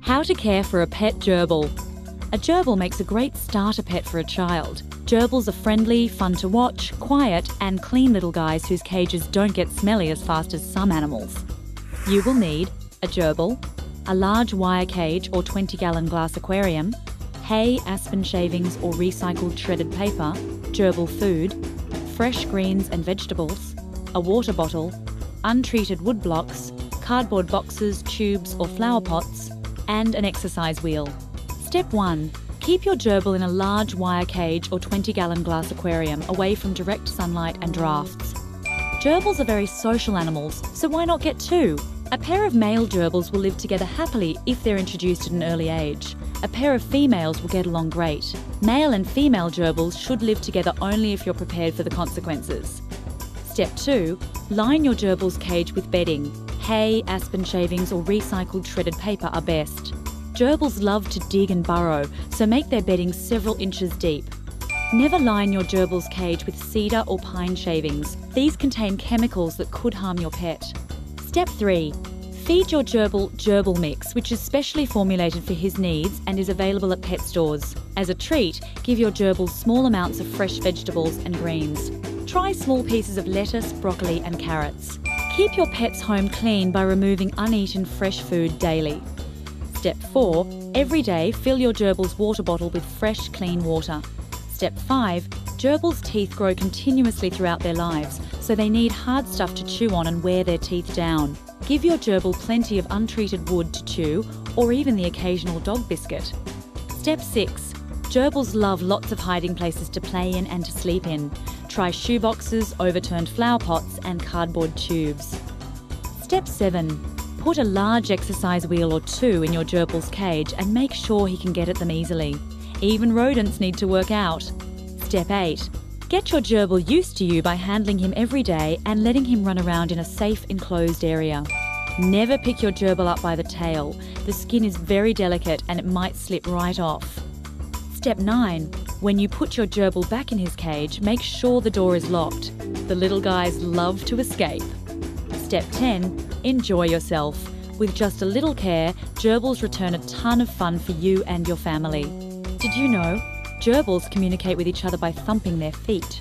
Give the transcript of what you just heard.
How to care for a pet gerbil. A gerbil makes a great starter pet for a child. Gerbils are friendly, fun to watch, quiet, and clean little guys whose cages don't get smelly as fast as some animals. You will need a gerbil, a large wire cage or 20 gallon glass aquarium, hay, aspen shavings, or recycled shredded paper, gerbil food, fresh greens and vegetables, a water bottle, untreated wood blocks, cardboard boxes, tubes, or flower pots, and an exercise wheel. Step 1. Keep your gerbil in a large wire cage or 20 gallon glass aquarium away from direct sunlight and drafts. Gerbils are very social animals, so why not get two? A pair of male gerbils will live together happily if they're introduced at an early age. A pair of females will get along great. Male and female gerbils should live together only if you're prepared for the consequences. Step 2. Line your gerbil's cage with bedding. Hay, aspen shavings, or recycled shredded paper are best. Gerbils love to dig and burrow, so make their bedding several inches deep. Never line your gerbil's cage with cedar or pine shavings. These contain chemicals that could harm your pet. Step 3. Feed your gerbil gerbil mix, which is specially formulated for his needs and is available at pet stores. As a treat, give your gerbil small amounts of fresh vegetables and greens. Try small pieces of lettuce, broccoli, and carrots. Keep your pet's home clean by removing uneaten fresh food daily. Step 4. Every day, fill your gerbil's water bottle with fresh, clean water. Step 5. Gerbils' teeth grow continuously throughout their lives, so they need hard stuff to chew on and wear their teeth down. Give your gerbil plenty of untreated wood to chew, or even the occasional dog biscuit. Step 6. Gerbils love lots of hiding places to play in and to sleep in. Try shoeboxes, overturned flower pots, and cardboard tubes. Step 7. Put a large exercise wheel or two in your gerbil's cage and make sure he can get at them easily. Even rodents need to work out. Step 8. Get your gerbil used to you by handling him every day and letting him run around in a safe, enclosed area. Never pick your gerbil up by the tail. The skin is very delicate and it might slip right off. Step 9. When you put your gerbil back in his cage, make sure the door is locked. The little guys love to escape. Step 10. Enjoy yourself. With just a little care, gerbils return a ton of fun for you and your family. Did you know? Gerbils communicate with each other by thumping their feet.